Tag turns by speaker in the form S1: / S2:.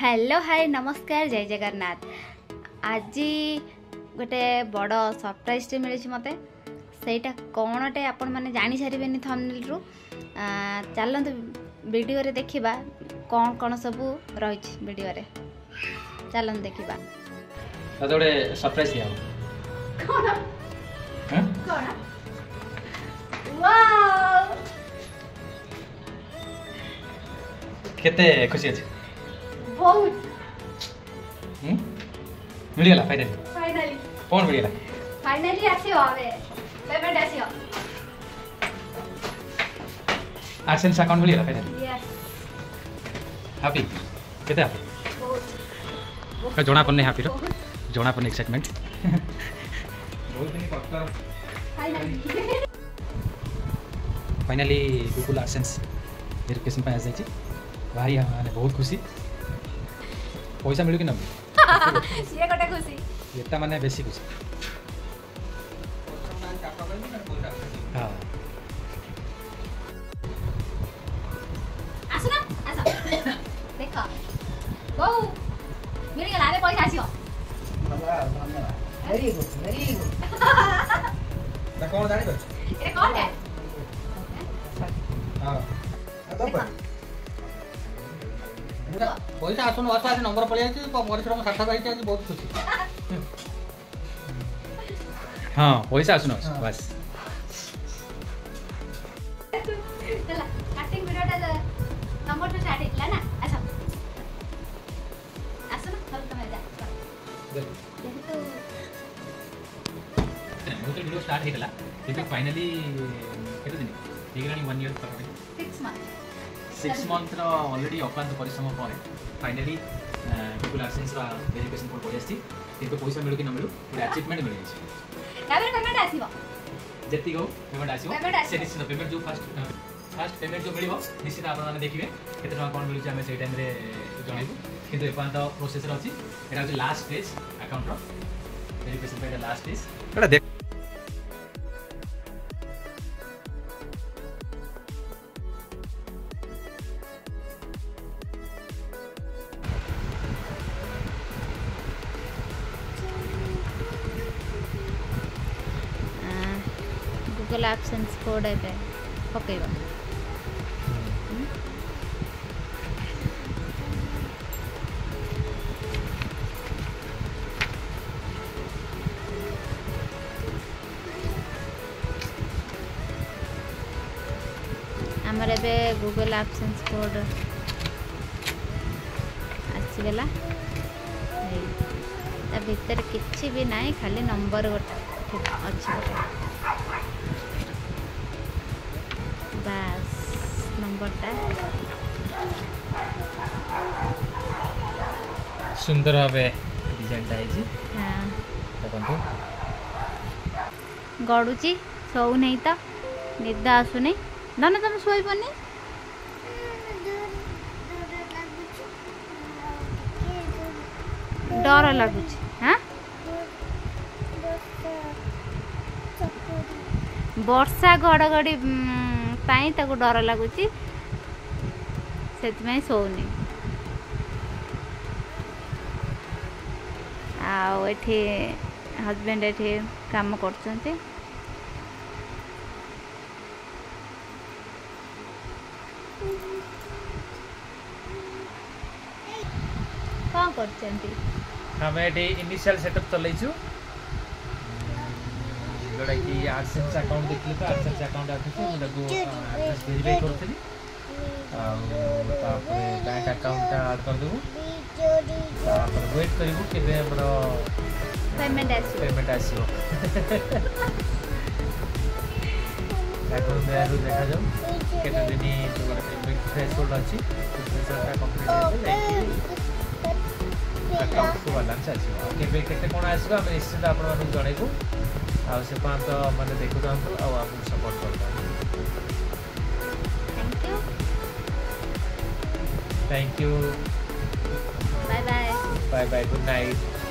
S1: Hello hi ନମସ୍କାର ଜୟ ଜଗନ୍ନାଥ ଆଜି ଗୋଟେ ବଡ଼ ସରପ୍ରାଇଜ୍ଟେ ମିଳିଛି ମୋତେ ସେଇଟା କ'ଣଟେ ଆପଣମାନେ ଜାଣିସାରିବେନି ଥମ୍ନେଲ୍ରୁ ଚାଲନ୍ତୁ ଭିଡ଼ିଓରେ ଦେଖିବା କ'ଣ କ'ଣ ସବୁ ରହିଛି ଭିଡ଼ିଓରେ ଚାଲନ୍ତୁ ଦେଖିବା
S2: ଗୋଟେ ସରପ୍ରାଇଜ୍ କେତେ
S1: ଖୁସି
S2: ଅଛି
S1: बहुत हम्म
S2: मिडियाला फाइनली फाइनली
S1: कौन
S2: मिडियाला फाइनली ऐसे
S1: हो
S2: आवे पेमेंट
S1: ऐसे हो आर्सेनल अकाउंट मिडियाला
S2: फाइनली यस हैप्पी कितने
S1: हैप्पी
S2: बहुत जोड़ा पन्ने
S1: हैप्पी
S2: रो जोड़ा पन्ने
S1: एक्साइटमेंट
S2: बहुत नहीं पक्का
S1: finally
S2: finally Google AdSense verification पे आ जाइए भाई हमारे बहुत खुशी পয়সা মিলু কি না
S1: ସିଏ ଗୋଟେ ଖୁସି
S2: ନେତା ମାନେ ବେଶୀ ଖୁସି ହଁ
S1: ଆସୁନ ଆସ ଦେଖ ବୋଉ ମିଳିଗଲା ଏବେ ପଇସା ଆସିବ
S3: ଭେରି ଗୁଡ୍ ଭେରି ଗୁଡ୍
S2: କଣ ଜାଣିପାରୁଛୁ
S3: ଏଇଟା କଣଟା
S2: পয়সা আসুন আসো আজ
S1: নম্বর পড়ে যাচ্ছে পরিশ্রম সার্থক হয়েছে আজ বহুত খুশি হ্যাঁ পয়সা আসুন আসো
S2: বাস ଭିଡ଼ିଓ ଷ୍ଟାର୍ଟ ହେଇଗଲା କିନ୍ତୁ ଫାଇନାଲି କେତେ ଦିନ ହେଇଗଲାଣି ୱାନ୍ ଇୟର୍ ପାଖାପାଖି
S1: ସିକ୍ସ ମନ୍ଥ
S2: six month ର already ଅକ୍ଲାନ୍ତ ପରିଶ୍ରମ ପରେ finally people absence ବା verification code ପଳେଇ ଆସିଛି କିନ୍ତୁ ପଇସା ମିଳୁ କି ନ ମିଳୁ ଗୋଟେ achievement ମିଳିଯାଇଛି
S1: ତାପରେ ପେମେଣ୍ଟ ଆସିବ
S2: ଯେତିକି ହଉ ପେମେଣ୍ଟ ଆସିବ ସେ ନିଶ୍ଚିତ ପେମେଣ୍ଟ ଯୋଉ ଫାଷ୍ଟ ଫାଷ୍ଟ ପେମେଣ୍ଟ ଯୋଉ ମିଳିବ ନିଶ୍ଚିତ ଆପଣମାନେ ଦେଖିବେ କେତେ ଟଙ୍କା କ'ଣ ମିଳୁଛି ଆମେ ସେଇ ଟାଇମ୍ରେ ଜଣେଇବୁ କିନ୍ତୁ ଏପର୍ଯ୍ୟନ୍ତ ପ୍ରୋସେସ୍ରେ ଅଛି ଏଇଟା ହେଉଛି ଲାଷ୍ଟ ଷ୍ଟେଜ୍ ଆକାଉଣ୍ଟର ଭେରିଫିକେସନ୍ ପାଇଁ ଏଇଟା ଲାଷ୍ଟ ଷ୍ଟେଜ୍ ଏଇଟା
S1: ಗುಲಾಬ್ ಸೆನ್ಸ್ ಕೂಡ ಇದೆ ಓಕೆ ଆମର ଏବେ ଗୁଗଲ୍ ଆପ୍ସେନ୍ସ କୋଡ଼୍ ଆସିଗଲା ତା ଭିତରେ କିଛି ବି ନାହିଁ ଖାଲି ନମ୍ବର ଗୋଟେ ଅଛି ଗୋଟେ ব্যাস নম্বরটা
S2: সুন্দর হবে ডিজাইনটা এই
S1: যে
S2: হ্যাঁ
S1: দেখুন গড়ুচি শোউ নেই তো নিদ আসুনি ধন তুমি শোইবনি ডর লাগুছি হ্যাঁ বর্ষা গড়গড়ি ପାଇଁ ତାକୁ ଡର ଲାଗୁଛି ସେଥିପାଇଁ ଶୋଉନି ଆଉ ଏଠି ହଜବେଣ୍ଡ ଏଠି କାମ କରୁଛନ୍ତି କ'ଣ କରୁଛନ୍ତି
S2: ଆମେ ଏଠି ଇନିସିଆଲ ସେଟଅପ୍ ଚଲେଇଛୁ ଯେଉଁଟା କି ଆଡ଼ସେନ୍ସ ଆକାଉଣ୍ଟ ଦେଖିଲି ତ ଆଡ଼ସେନ୍ସ ଆକାଉଣ୍ଟ ଆସିଛି ମୁଁ ତାକୁ ଆଡ଼୍ରେସ୍ ଭେରିଫାଇ କରୁଥିଲି ଆଉ ତାପରେ ବ୍ୟାଙ୍କ ଆକାଉଣ୍ଟଟା ଆଡ଼୍ କରିଦେବୁ ତାପରେ ୱେଟ୍ କରିବୁ କେବେ ଆମର
S1: ପେମେଣ୍ଟ ଆସିବ
S2: ପେମେଣ୍ଟ ଆସିବ এখন দেয়ারও দেখা যাও কেটে দিনই ବାଲାନ୍ସ ଆସିବ କେବେ କେତେ କ'ଣ ଆସିବ ଆମେ ନିଶ୍ଚିତ ଆପଣମାନଙ୍କୁ ଜଣାଇବୁ ଆଉ ସେମାନେ ତ ମାନେ ଦେଖୁଥାନ୍ତୁ ଆଉ ଆମକୁ ସପୋର୍ଟ କରିଥାନ୍ତୁ Thank you.
S1: Bye bye.
S2: Bye bye. Good night.